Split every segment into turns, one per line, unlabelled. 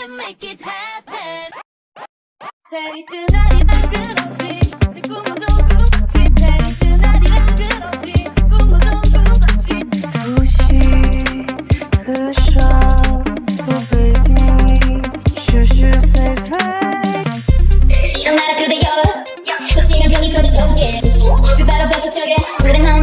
can make it happen.
이런 말을 그대여 거치면 병이 저리 쏘게 두 발로 뱉어 저게 불안한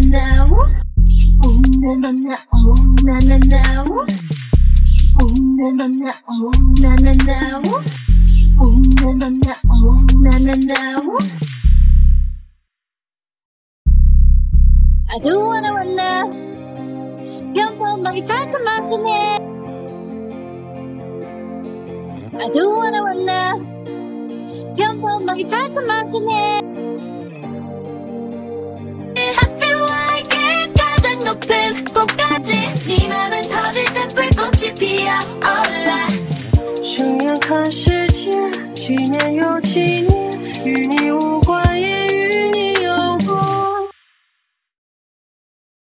na now. Oh na na na. Oh na na now. Oh na na na. Oh na na now. Oh na na na. Oh na na now.
I don't
wanna wanna.
Come on, my
friend,
come out
to me.
I do wanna
wanna.
Come on,
my friend, come out to me.